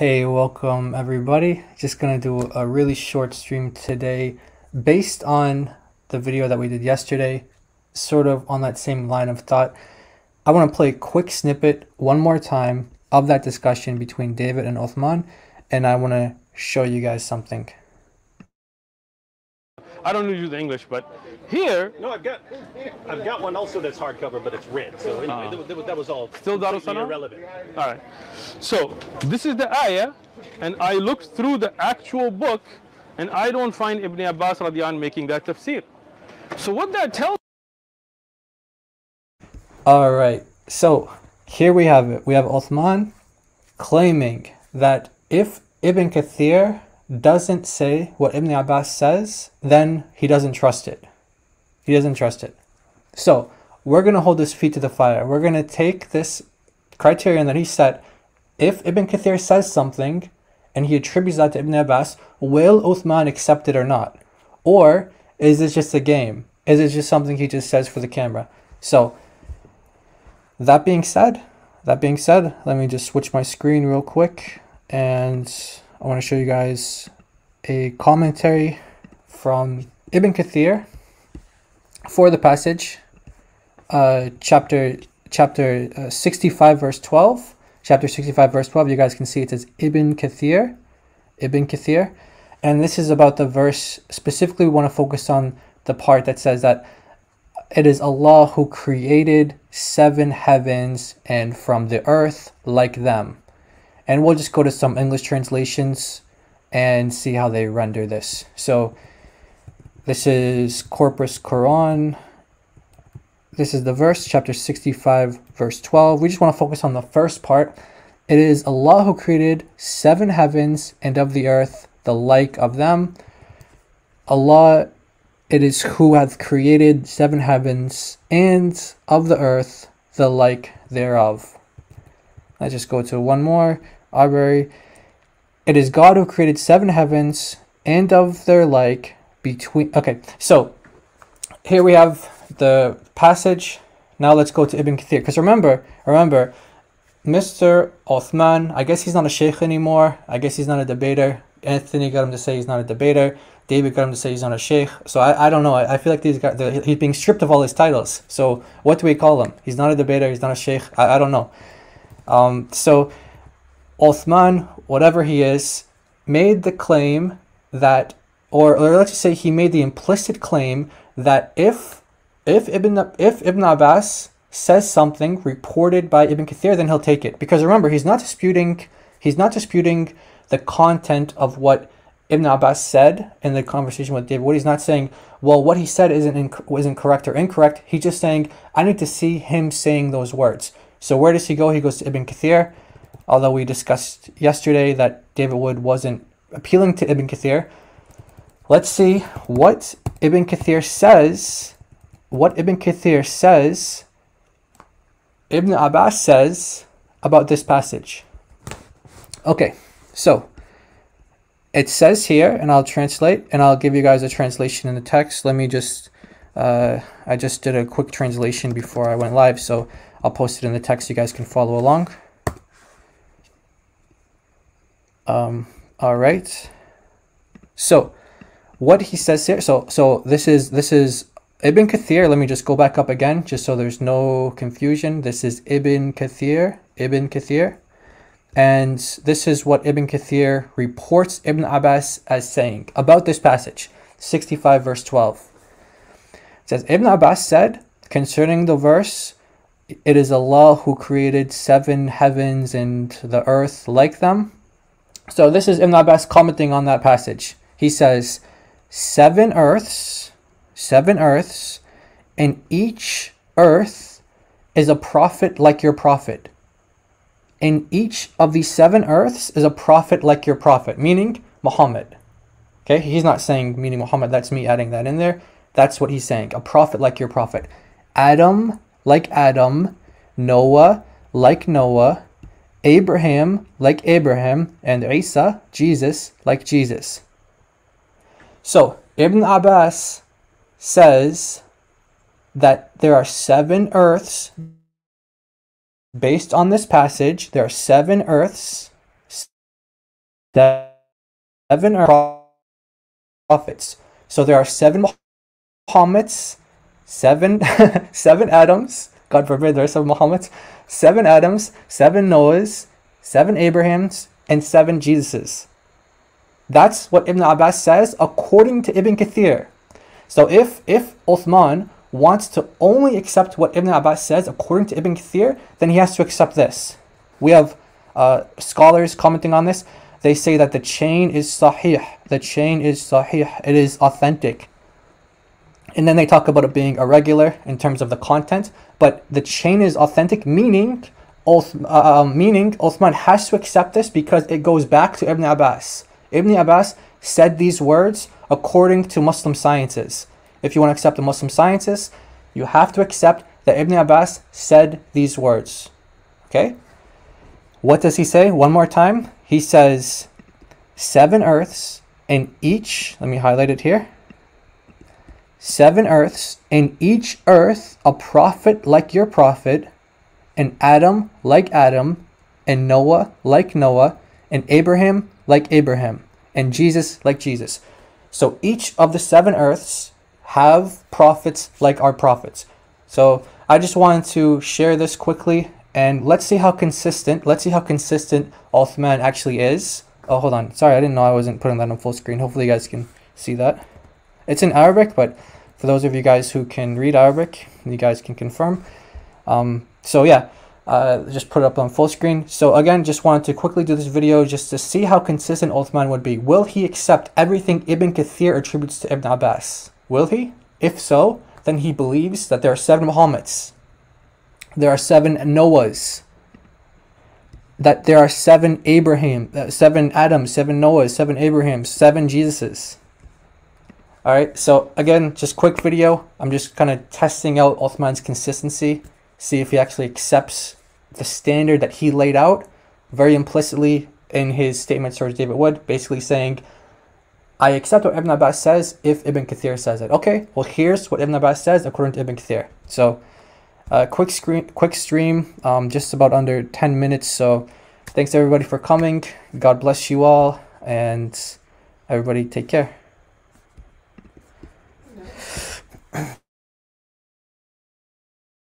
Hey, welcome everybody. Just gonna do a really short stream today based on the video that we did yesterday, sort of on that same line of thought. I want to play a quick snippet one more time of that discussion between David and Uthman, and I want to show you guys something. I don't use the English, but here, No, I've got I've got one also that's hardcover, but it's red. So anyway, ah. that, that- that was all Still completely Darussalam? irrelevant. all right. So this is the ayah, and I looked through the actual book, and I don't find Ibn Abbas radiyan making that tafsir. So what that tells All right, so here we have it. We have Uthman claiming that if Ibn Kathir doesn't say what Ibn Abbas says, then he doesn't trust it. He doesn't trust it. So we're going to hold his feet to the fire. We're going to take this criterion that he set. If Ibn Kathir says something and he attributes that to Ibn Abbas, will Uthman accept it or not? Or is this just a game? Is it just something he just says for the camera? So that being said, that being said, let me just switch my screen real quick and I want to show you guys a commentary from Ibn Kathir for the passage, uh, chapter chapter uh, 65 verse 12. Chapter 65 verse 12, you guys can see it says Ibn Kathir, Ibn Kathir, and this is about the verse specifically we want to focus on the part that says that it is Allah who created seven heavens and from the earth like them. And we'll just go to some English translations and see how they render this. So this is Corpus Quran. This is the verse, chapter 65, verse 12. We just want to focus on the first part. It is Allah who created seven heavens and of the earth, the like of them. Allah it is who hath created seven heavens and of the earth the like thereof. Let's just go to one more. Arberry. It is God who created seven heavens and of their like between. Okay, so here we have the passage. Now let's go to Ibn Kathir. Because remember, remember, Mr. Uthman, I guess he's not a sheikh anymore. I guess he's not a debater. Anthony got him to say he's not a debater. David got him to say he's not a sheikh. So I, I don't know. I, I feel like these guys, the, he's being stripped of all his titles. So what do we call him? He's not a debater. He's not a sheikh. I, I don't know. Um, so Uthman, whatever he is, made the claim that, or, or let's just say he made the implicit claim that if if Ibn if Ibn Abbas says something reported by Ibn Kathir, then he'll take it. Because remember, he's not disputing he's not disputing the content of what Ibn Abbas said in the conversation with David Wood. He's not saying, well, what he said isn't inc- isn't correct or incorrect. He's just saying, I need to see him saying those words. So where does he go? He goes to Ibn Kathir. Although we discussed yesterday that David Wood wasn't appealing to Ibn Kathir. Let's see what Ibn Kathir says. What Ibn Kathir says, Ibn Abbas says about this passage. Okay, so it says here, and I'll translate, and I'll give you guys a translation in the text. Let me just, uh, I just did a quick translation before I went live, so I'll post it in the text. You guys can follow along. Um, all right. So, what he says here. So, so this is this is Ibn Kathir. Let me just go back up again, just so there's no confusion. This is Ibn Kathir. Ibn Kathir. And this is what Ibn Kathir reports Ibn Abbas as saying about this passage, 65 verse 12. It says, Ibn Abbas said concerning the verse, it is Allah who created seven heavens and the earth like them. So this is Ibn Abbas commenting on that passage. He says, seven earths, seven earths, and each earth is a prophet like your prophet in each of these seven earths is a prophet like your prophet, meaning Muhammad. Okay, he's not saying meaning Muhammad, that's me adding that in there. That's what he's saying. A prophet like your prophet. Adam like Adam, Noah like Noah, Abraham like Abraham, and Isa, Jesus, like Jesus. So, Ibn Abbas says that there are seven earths based on this passage, there are seven earths, seven are prophets. So there are seven Muhammads, seven seven Adams. God forbid there are seven Muhammads, seven Adams, seven Noahs, seven Abrahams, and seven Jesuses. That's what Ibn Abbas says according to Ibn Kathir. So if if Uthman wants to only accept what Ibn Abbas says according to Ibn Kathir, then he has to accept this. We have uh, scholars commenting on this. They say that the chain is sahih. The chain is sahih. It is authentic. And then they talk about it being irregular in terms of the content. But the chain is authentic, meaning, uh, um, meaning Uthman has to accept this because it goes back to Ibn Abbas. Ibn Abbas said these words according to Muslim sciences. If you want to accept the Muslim sciences, you have to accept that Ibn Abbas said these words. Okay? What does he say? One more time. He says, seven earths, and each, let me highlight it here. Seven earths, and each earth a prophet like your prophet, and Adam like Adam, and Noah like Noah, and Abraham like Abraham, and Jesus like Jesus. So each of the seven earths have prophets like our prophets. So I just wanted to share this quickly and let's see how consistent, let's see how consistent Uthman actually is. Oh, hold on. Sorry, I didn't know I wasn't putting that on full screen. Hopefully you guys can see that. It's in Arabic, but for those of you guys who can read Arabic, you guys can confirm. Um, so yeah, uh, just put it up on full screen. So again, just wanted to quickly do this video just to see how consistent Uthman would be. Will he accept everything Ibn Kathir attributes to Ibn Abbas? Will he? If so, then he believes that there are seven Muhammads there are seven Noahs. That there are seven Abraham, uh, seven Adams, seven Noahs, seven Abrahams, seven Jesuses. All right, so again, just quick video. I'm just kind of testing out Uthman's consistency, see if he actually accepts the standard that he laid out very implicitly in his statement towards David Wood, basically saying, I accept what Ibn Abbas says if Ibn Kathir says it. Okay, well, here's what Ibn Abbas says according to Ibn Kathir. So uh, quick screen, quick stream, um, just about under 10 minutes. So thanks everybody for coming. God bless you all, and everybody take care.